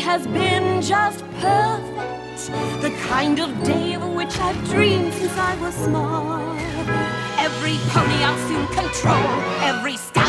has been just perfect. The kind of day of which I've dreamed since I was small. Every pony I'll soon control, every stallion.